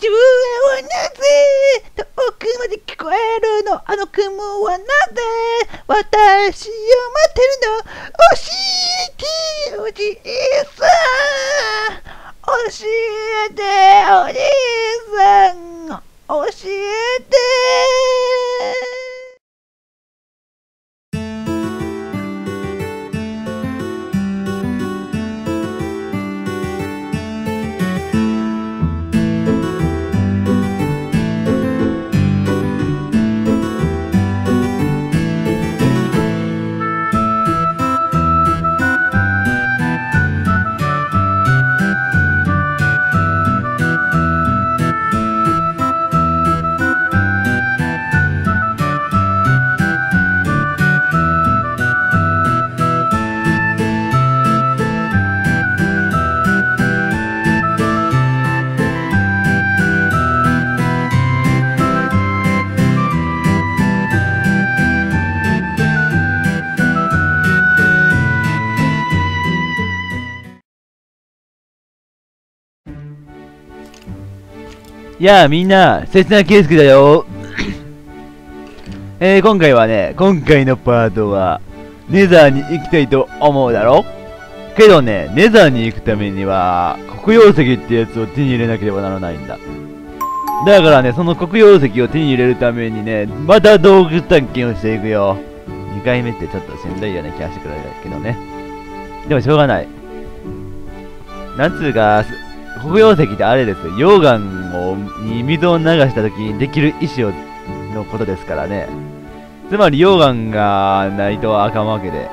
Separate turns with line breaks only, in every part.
自分はなぜ遠くまで聞こえるの。あの雲はなぜ？私を待ってるの。教えておじいさん。教えておじいさん。教えて。
やあみんな、切な圭介だよ。えー、今回はね、今回のパートは、ネザーに行きたいと思うだろ？けどね、ネザーに行くためには、黒曜石ってやつを手に入れなければならないんだ。だからね、その黒曜石を手に入れるためにね、また道具探検をしていくよ。2回目ってちょっとしんどいような気がしてくるけどね。でもしょうがない。なんつうか、黒曜石ってあれですよ。溶岩をに水を流した時にできる石をのことですからね。つまり溶岩がないとあかんわけで。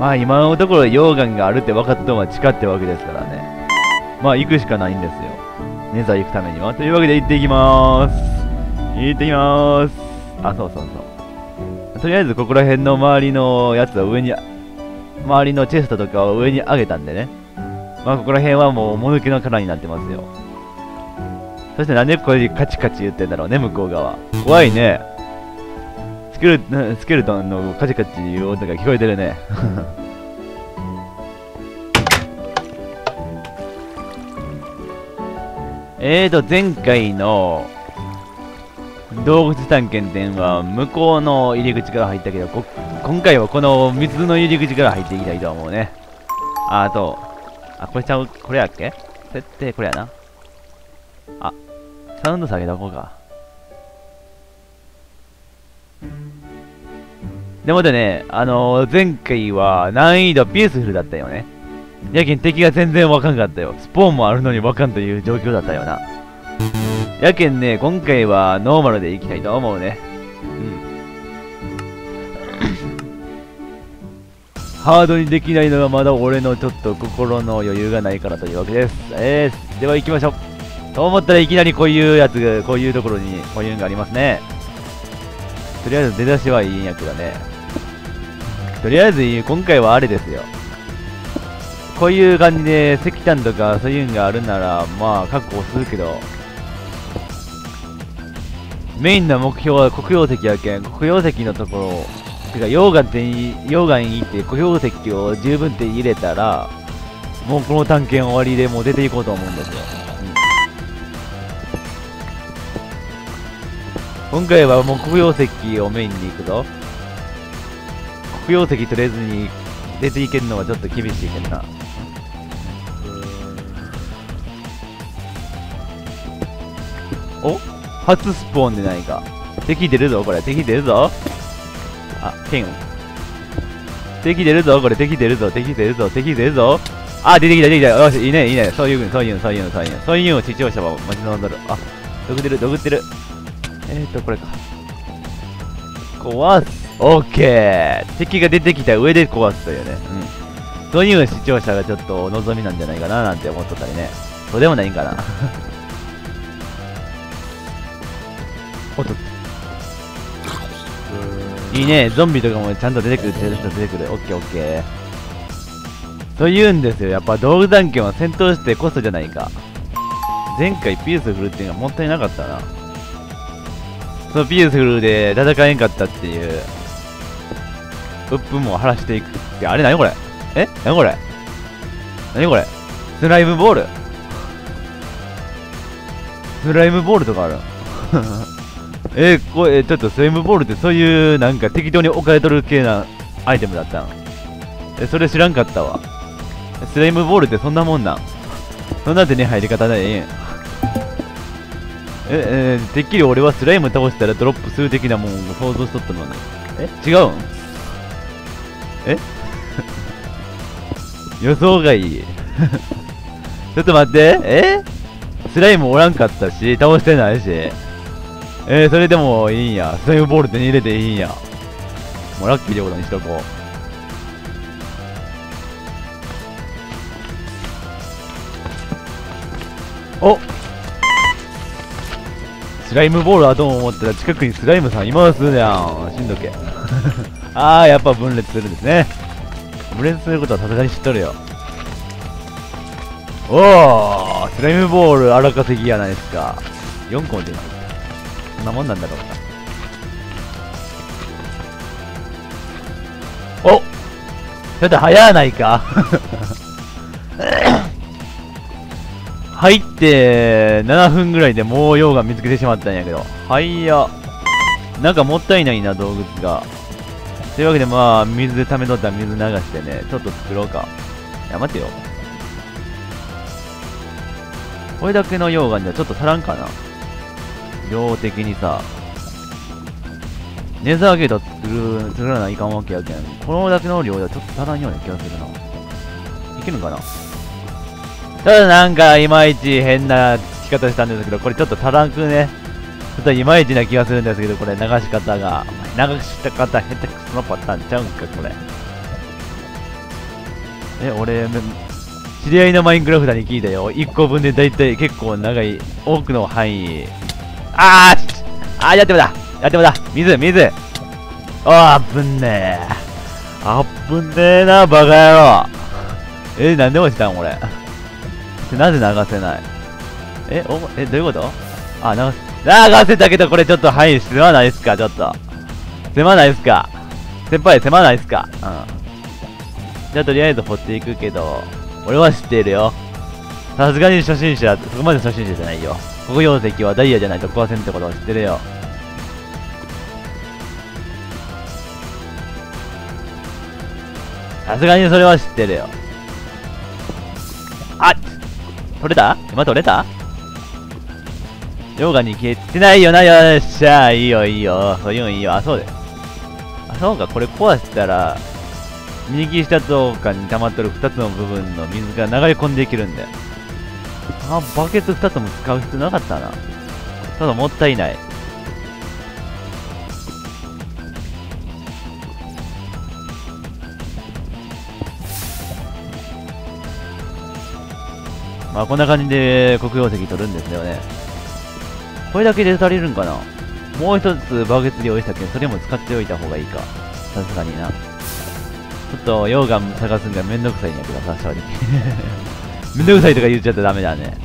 まあ今のところ溶岩があるって分かったのは地下ってわけですからね。まあ行くしかないんですよ。ネザ行くためには。というわけで行ってきまーす。行ってきまーす。あ、そうそうそう。とりあえずここら辺の周りのやつを上に、周りのチェストとかを上に上げたんでね。まあここら辺はもうもぬけの殻になってますよ。そしてなんでこれカチカチ言ってんだろうね、向こう側。怖いね。スケルスケルトンのカチカチ言う音が聞こえてるね。えーと、前回の動物探検店は向こうの入り口から入ったけど、今回はこの水の入り口から入っていきたいと思うね。あと、あ、これちゃう、これやっけ？設定これやな。あ、サウンド下げとこうか。でもでね、あのー、前回は難易度ピースフルだったよね。やけん敵が全然わかんかったよ。スポーンもあるのにわかんという状況だったよな。やけんね、今回はノーマルでいきたいと思うね。うん。ハードにできないのはまだ俺のちょっと心の余裕がないからというわけです。えー、では行きましょう。と思ったらいきなりこういうやつが、こういうところにこういうのがありますね。とりあえず出だしはいいんやけどね。とりあえず今回はあれですよ。こういう感じで石炭とかそういうのがあるなら、まあ確保するけど、メインの目標は黒曜石やけん、黒曜石のところを、てか溶岩って、溶岩に行って黒曜石を十分手に入れたら、もうこの探検終わりでもう出ていこうと思うんですよ。うん、今回はもう黒曜石をメインに行くぞ。黒曜石取れずに出ていけるのはちょっと厳しいけどな。お初スポーンでないか。敵出るぞ、これ。敵出るぞ。あ、ケン。敵出るぞ、これ。敵出るぞ、敵出るぞ、敵出るぞ。あ、出てきた、出てきた。よし、いいね、いいね。そういうの、そういうの、そういうの、そういうの。そういうのを視聴者は待ち望んどる。あ、どぐってる、どぐってる。えーと、これか。壊す。オッケー。敵が出てきた上で壊すというね。うん。そういう視聴者がちょっとお望みなんじゃないかななんて思っとったりね。そうでもないんかな。おっといね。ゾンビとかもちゃんと出てくる出てくる出てくる。オッケーオッケー。と言うんですよ。やっぱ道具探検は戦闘してこそじゃないか。前回ピースフルっていうのがもったいなかったな。そのピースフルで戦えんかったっていう。鬱憤も晴らしていくって。あれ何これ？え？何これ？何これ？スライムボール？スライムボールとかある。えこれちょっとスライムボールってそういうなんか適当に置かれとる系なアイテムだったん？えそれ知らんかったわ。スライムボールってそんなもんなん？そんな手に入り方でえええ、えー、てっきり俺はスライム倒したらドロップする的なもんを想像しとったのに。え違うん？え？予想外。ちょっと待って。え？スライムおらんかったし倒してないし。えー、それでもいいんや。スライムボール手に入れていいんや。もうラッキーってことにしとこう。お。スライムボールはどう思った？ら近くにスライムさんいますやん。しんどけ。ああやっぱ分裂するんですね。分裂することはさすがに知っとるよ。おおスライムボール荒稼ぎやないですか。4個も出るそんなもんなんだろうか。お！ちょっと早やないか？入って7分ぐらいでもう溶岩見つけてしまったんやけど。はいやなんかもったいないな動物が。というわけでまあ水で溜めとった水流してねちょっと作ろうか。いや待ってよ。これだけの溶岩じゃちょっと足らんかな量的にさネザーゲート作る作らないかんわけやけん。このだけの量ではちょっと足らんような気がするな。いけるんかな？ただなんかいまいち変な聞き方したんですけどこれちょっと足らんくね？ちょっといまいちな気がするんですけどこれ流し方が。流した方下手くそのパターンちゃうんかこれ。え俺知り合いのマインクラフターに聞いたよ。1個分でだいたい結構長い多くの範囲あーあーやってもだ。やってもだ。水水。あーあぶんねえ。あぶんねえなバカ野郎。えなんで落ちたん俺。なぜ流せない？えおえどういうこと？あ流せ流せたけどこれちょっと範囲狭ないっすかちょっと。狭ないっすか？先輩狭ないっすか？うん。じゃあとりあえず掘っていくけど俺は知っているよ。さすがに初心者そこまで初心者じゃないよ。黒曜石はダイヤじゃないと壊せんってことは知ってるよ。さすがにそれは知ってるよ。あ取れた？今取れた？溶岩に消えてないよな。よっしゃいいよいいよ。そういうのいいよ。あそうであそうか。これ壊したら右下とかに溜まっとる2つの部分の水が流れ込んでいけるんだよ。あバケツ2つも使う必要なかったな。ただもったいない。まあこんな感じで黒曜石取るんですよね。これだけで足りるんかな。もう一つバケツ用意したけどそれも使っておいた方がいいか。さすがにな。ちょっと溶岩探すんがめんどくさいんやけどさ正直めんどくさいとか言っちゃったらダメだね。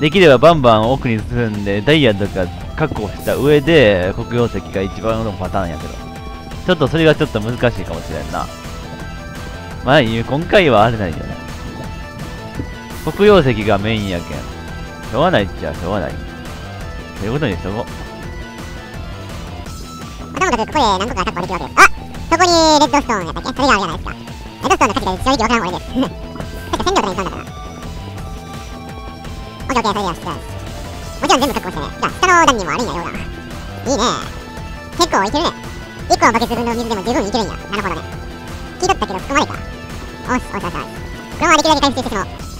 できればバンバン奥に進んでダイヤとか確保した上で黒曜石が一番のパターンやけど。ちょっとそれがちょっと難しいかもしれんな。まあいい今回はあれないよな黒曜石がメインやけん。しょうがないっちゃしょうがない。ということにしとこう。
ともかくここで何個か確保できるわけです。あそこにレッドストーンやったっけ？それがあるじゃないですか。レッドストーンの価値が正直わからん俺ですオッケーオッケーそれでは失礼もちろん全部確保してねじゃあ下の段にもあるんやようだいいね結構いけるね1個のバケツ分の水でも十分いけるんやなるほどね聞いとったけどそこまでかおしおしおしおしこのままできるだけ回復してしまおう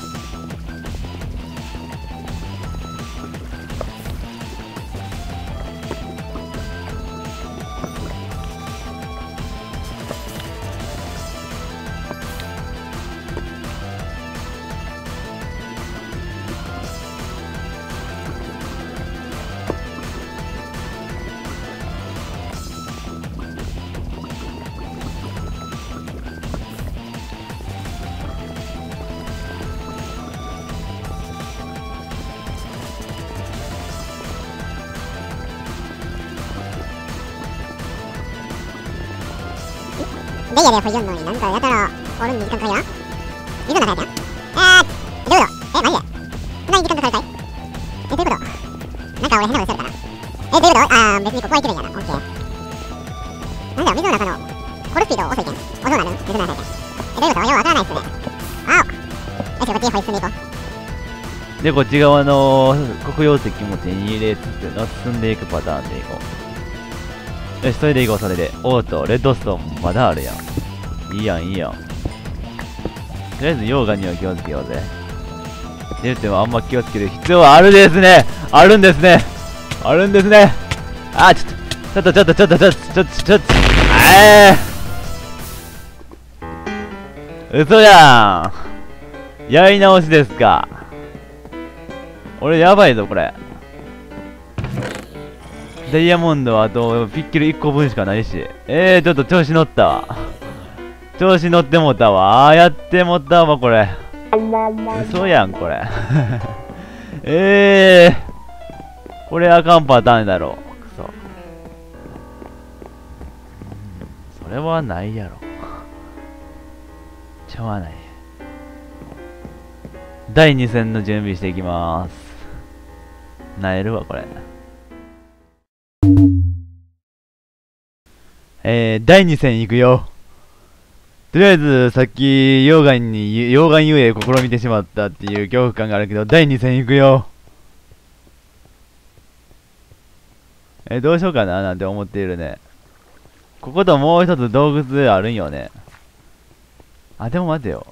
ダイヤで掘りよんのになんかやたら掘るのに時間かかるやん水の中やったやんえー、どういうこと？え、マジで？そんなに時間かかるかい？え、どういうこと？なんか俺変なことしてるかな。えどういうこと？あー別にここは行けるんやなオッケー。なんだろ水の中のコルスピード遅いけん遅くなる？水の中やけんえどういうこと？ようわからないっすね。あお。よしこっちにホイ進んでいこう。
で、こっち側の黒曜石も手に入れつつの進んでいくパターンでいこう。よし、それでいこう、それで。オート、レッドストーンまだあるやん。いいやん、いいやん。とりあえず、溶岩には気をつけようぜ。ってもあんま気をつける必要はあるですねあるんですねあるんですねあ、ちょっと、ちょっと、ちょっと、ちょっと、ちょっと、ちょっとちょっとちょっと、えー嘘やんやり直しですか俺やばいぞこれダイヤモンドはあとピッキル1個分しかないし。えー、ちょっと調子乗ったわ。調子乗ってもたわ。あーやってもたわこれ。嘘やんこれ。えー、これあかんパターンだろ。うくそそれはないやろ。しょうがない。第2戦の準備していきます。なえるわこれ。えー、第2戦行くよ。とりあえずさっき溶岩に溶岩遊泳試みてしまったっていう恐怖感があるけど第2戦行くよ。えー、どうしようかななんて思っているね。ここともう一つ洞窟あるんよね。あでも待てよ。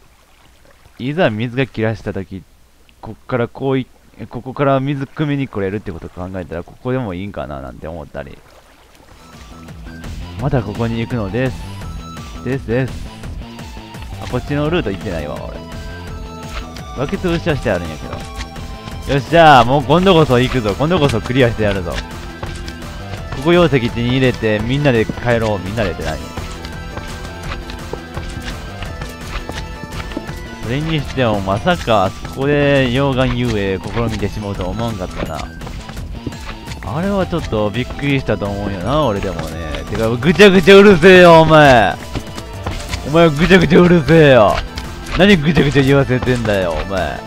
いざ水が切らしたとき、こっからこうい、ここから水汲みに来れるってこと考えたら、ここでもいいんかななんて思ったり。まだここに行くのです。ですです。あ、こっちのルート行ってないわ、俺。分け潰しはしてあるんやけど。よし、じゃあ、もう今度こそ行くぞ。今度こそクリアしてやるぞ。ここ容石手に入れて、みんなで帰ろう。みんなでって何？それにしてもまさかあそこで溶岩遊泳試みてしまうと思わんかったなあれはちょっとびっくりしたと思うよな俺でもねてかぐちゃぐちゃうるせえよお前お前ぐちゃぐちゃうるせえよ何ぐちゃぐちゃ言わせてんだよお前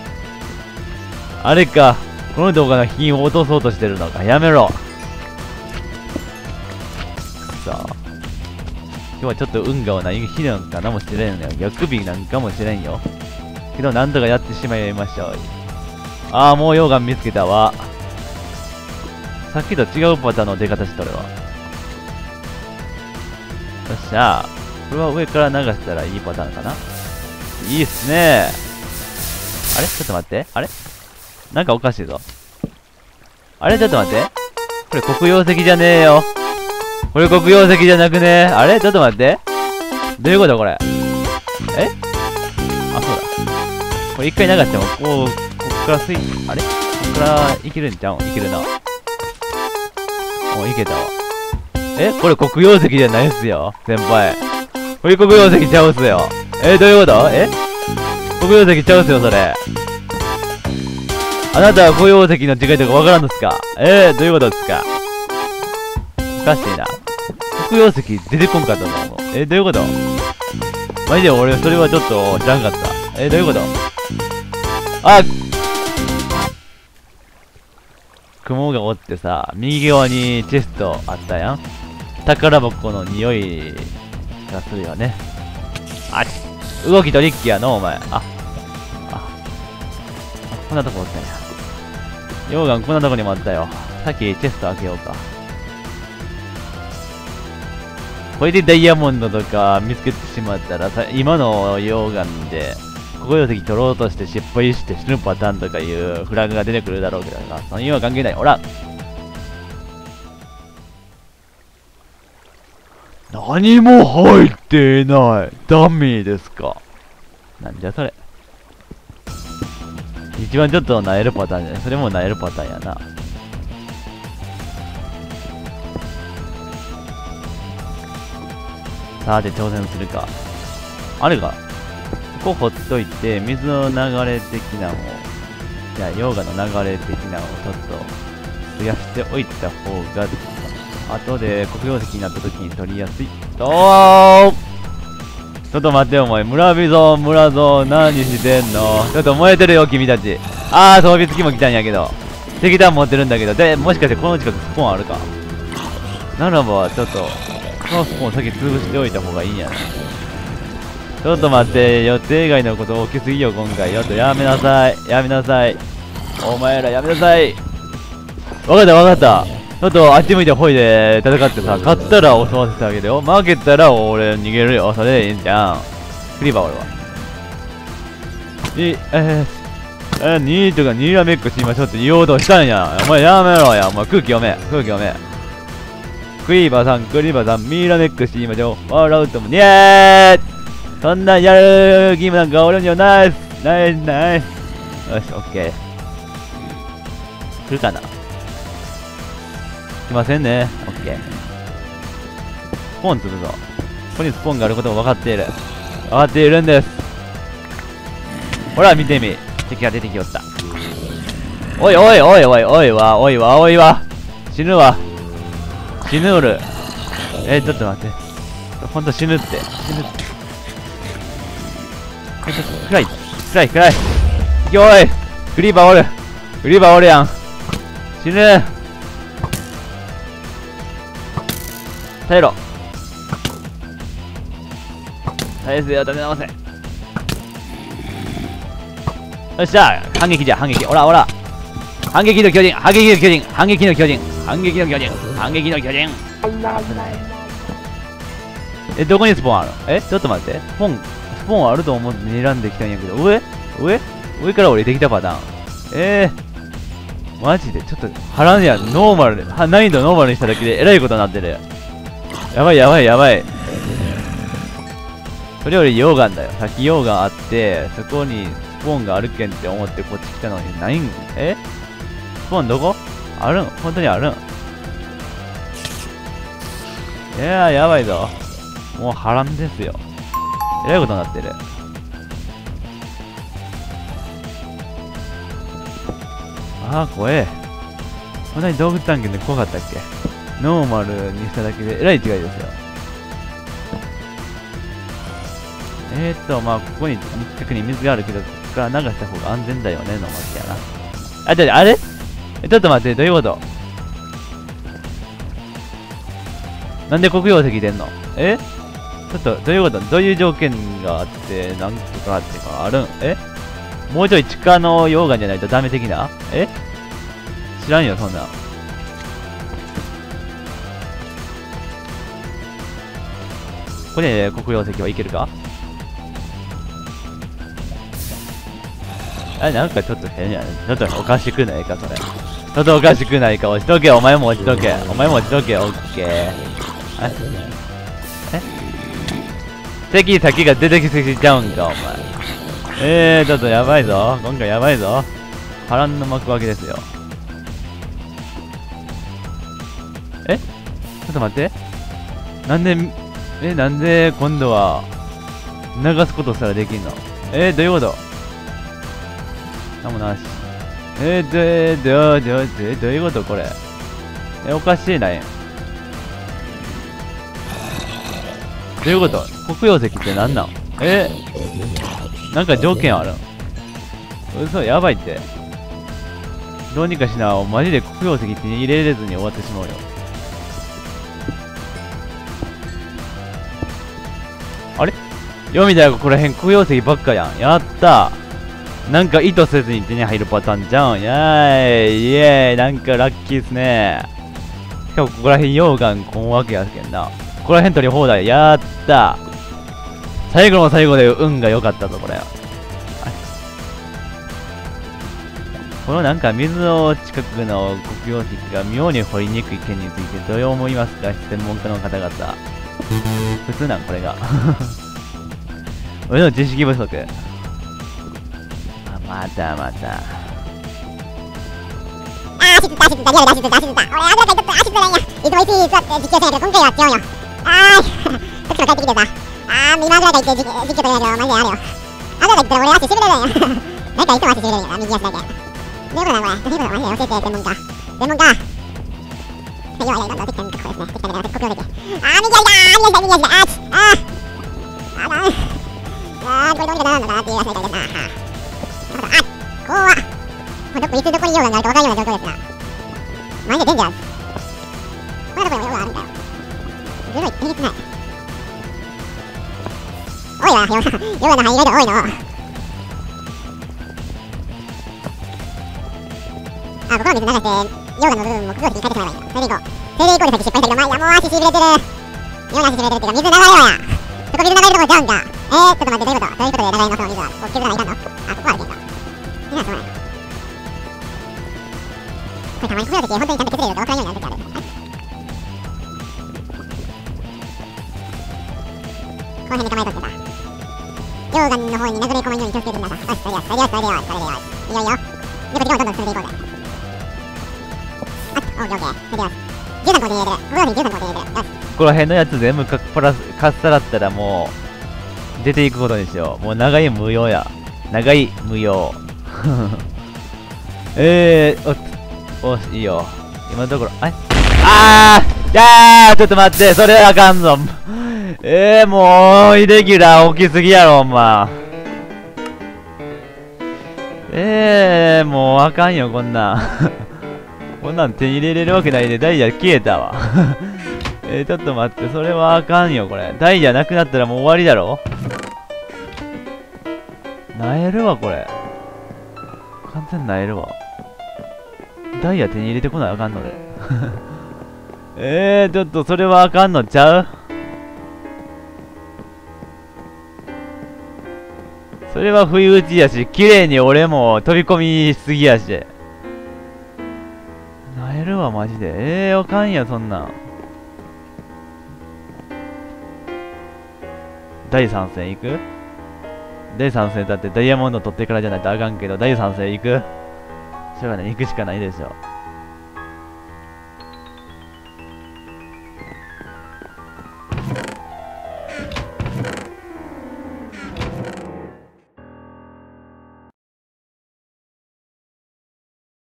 あれかこの動画の品を落とそうとしてるのかやめろさあ今日はちょっと運がない日なんかなもしれんよ逆日なんかもしれんよけどなんとかやってしまいましょうああもう溶岩見つけたわさっきと違うパターンの出方しとるわよっしゃこれは上から流したらいいパターンかな？いいっすね。あれ？ちょっと待って。あれ？なんかおかしいぞ。あれ？ちょっと待って。これ黒曜石じゃねえよ。これ黒曜石じゃなくねあれ？ちょっと待って。どういうことこれ？え？あ、そうだ。これ一回流しても、こう、こっからスイあれ？こっからいけるんちゃういけるな。もういけたわ。えこれ黒曜石じゃないっすよ、先輩。これ黒曜石ちゃうっすよ。えどういうこと？え？黒曜石ちゃうっすよ、それ。あなたは黒曜石の違いとかわからんのっすか？えー、どういうことですか？おかしいな。黒曜石出てこんかったと思う。えどういうこと？マジで俺それはちょっと知らんかった。えどういうこと？あ雲がおってさ、右側にチェストあったやん宝箱の匂いがするよね。あ動きトリッキーやの、お前。あ、あ、こんなとこおったんや。溶岩こんなとこにもあったよ。さっきチェスト開けようか。これでダイヤモンドとか見つけてしまったら、今の溶岩で、ここ容石取ろうとして失敗して死ぬパターンとかいうフラグが出てくるだろうけどな。そのいは関係ない。ほら何も入っていない。ダミーですか。なんじゃそれ。一番ちょっとなえるパターンじゃないそれもなえるパターンやな。さて挑戦するか。あれか。ここほっといて、水の流れ的なのを、じゃあ、溶岩の流れ的なのをちょっと増やしておいた方が、後で黒曜石になった時に取りやすい。とちょっと待って、お前。村人、村ぞ、何してんの？ちょっと燃えてるよ、君たち。あー、装備付きも来たんやけど。石炭持ってるんだけど、で、もしかしてこの近くスポーンあるか？ならば、ちょっと、このスポーン先潰しておいた方がいいんやな。ちょっと待って、予定外のこと起きすぎよ、今回。ちょっとやめなさい。やめなさい。お前らやめなさい。わかったわかった。ちょっとあっち向いてほいで戦ってさ、勝ったら襲わせてあげるよ。負けたら俺逃げるよ。それでいいんじゃん。クリーバー俺は。い、えー、え、ニートがニーラメックしましょうって言おうとしたんや。お前やめろや。お前空気読め。空気読め。クリーバーさん、クリーバーさん、ミーラメックしましょう。笑うとも、にゃーそんなやる義務なんか俺にはないっす。ないっすない。よし、オッケー。来るかな来ませんね。オッケー。スポーン積むぞ。ここにスポーンがあることも分かっている。分かっているんです。ほら、見てみ。敵が出てきよった。おいおいおいおいおいわ、おいわ、おいわ。死ぬわ。死ぬおる。え、ちょっと待って。ほんと死ぬって。死ぬって。えちょっと暗い。暗い暗い。いけおい。クリーバーおる。クリーバーおるやん。死ぬ。耐えろ。耐えせよ、立て直せ。よっしゃ反撃じゃ、反撃。おらおら。反撃の巨人、反撃の巨人、反撃の巨人、反撃の巨人、反撃の巨人。え、どこにスポーンある？え、ちょっと待って。スポーン、スポーンあると思って睨んできたんやけど、上？上？上から降りてきたパターン。えー、マジで、ちょっと、腹にはノーマルで、は難易度ノーマルにしただけでえらいことになってる。やばいやばいやばい。それより溶岩だよ。さっき溶岩あって、そこにスポーンがあるけんって思ってこっち来たのにないん？え？スポーンどこ？あるん本当にあるんいやーやばいぞ。もう波乱ですよ。えらいことになってる。あー怖え。こんなに道具探検で怖かったっけ？ノーマルにしただけでえらい違いですよ。えーっと、まあ、ここに近くに水があるけど、ここから流した方が安全だよね、のまきやな。あ、ちょ、あれ？ちょっと待って、どういうこと？なんで黒曜石出んの？え？ちょっと、どういうこと？どういう条件があって、なんとかっていうかあるん？え？もうちょい地下の溶岩じゃないとダメ的な？え？知らんよ、そんな。これで黒曜石はいけるか？あれ、なんかちょっと変やね。ちょっとおかしくないか、それ。ちょっとおかしくないか。落ちとけ、お前も落ちとけ。お前も落ちとけ、オッケー。あえ？敵先が出てきすぎちゃうんか、お前。えー、ちょっとやばいぞ。今回やばいぞ。波乱の幕開けですよ。え？ちょっと待って。なんで、え、なんで今度は流すことすらできんの？えー、どういうこと？なんもなし。えー、で、どう、どう、どうどういうこと？これ。え、おかしいな、えどういうこと？黒曜石って何なん？えなんか条件ある？嘘、やばいって。どうにかしな、マジで黒曜石って入れれずに終わってしまうよ。読みだよ、ここら辺黒曜石ばっかやん。やったなんか意図せずに手に入るパターンじゃん。やーい、イエーイ、なんかラッキーっすね。しかもここら辺溶岩こんわけやけんな。ここら辺取り放題。やった最後の最後で運が良かったぞ、これ。このなんか水の近くの黒曜石が妙に掘りにくい件についてどう思いますか？専門家の方々。普通なんこれが。俺の知識不足。またまた。
あ、足つった、足つった、リアルで足つった、足つった。俺、油かいとった、足つらんや。いつも1位座って実況せんやけど、今回は違うよ。あーい、徳島帰ってきてさ。あー、今油かいって実況取れないけど、マジであるよ。油かいったら俺足しびれるんや。なんかいつも足しびれるんやな、右足だけ。どういうことだ、これ。どういうことマジで教えて、専門家。専門家。いやいやいや、適当にここですね。適当に、適当に。あー、右足だー、右足だ、右足だ。あー、あー。あー、だー。あー、これどうにかならんのかなっていう足だけですな。はー。なるほど、あ、怖っ。まあ、どこ、いつどこに溶岩があるか分からんような状況ですな。マジでデンジャーズ。こんなとこにも溶岩あるんだよ。ずるい、えげつない。多いわ、溶岩、溶岩の範囲が多いの。あ、ここは水流して、溶岩の部分も空気に変えてしまえばいいんだ。それで行こう。それで行こうでさっき失敗したけど、まあ、いや、もう足しびれてる。妙に足しびれてるっていうか、水流れようや。そこ水流れるとこちゃうんか。えー、ちょっと待って、どういうことどういうことで流れのその水は、こう削らないかんのあ、ここはあるけんか。いや、そうなん。これたまに崩れるとき、本当にちゃんと崩れると分からんようになるときある。この辺に構えとってさ。溶岩の方に流れ込まんように気をつけてください。よし、それでよし、それでよし、それでよし、それでよし。いよいよ。で、こっちもどんどん進んでいこうぜ。あっ、オッケーオッケー。それでよし。13個手に入れてる。ここに13個手に入れてる。よし。
ここら辺のやつ全部かプラスかっさらったらもう出ていくことにしよう。もう長い無用や。長い無用。えー、おおいいよ。今のところああーあーちょっと待って。それあかんぞ。えー、もうイレギュラー起きすぎやろお前。えー、もうあかんよこんなん。こんなん手に入れれるわけないで。ダイヤ消えたわ。えー、ちょっと待って、それはあかんよ、これ。ダイヤなくなったらもう終わりだろ？なえるわ、これ。完全なえるわ。ダイヤ手に入れてこないあかんので。えー、ちょっとそれはあかんのちゃう？それは不意打ちやし、綺麗に俺も飛び込みすぎやし。なえるわ、マジで。えー、あかんや、そんなん。第3戦行く？第3戦だってダイヤモンド取ってからじゃないとあかんけど、第3戦行く？しょうがない、行くしかないでしょ。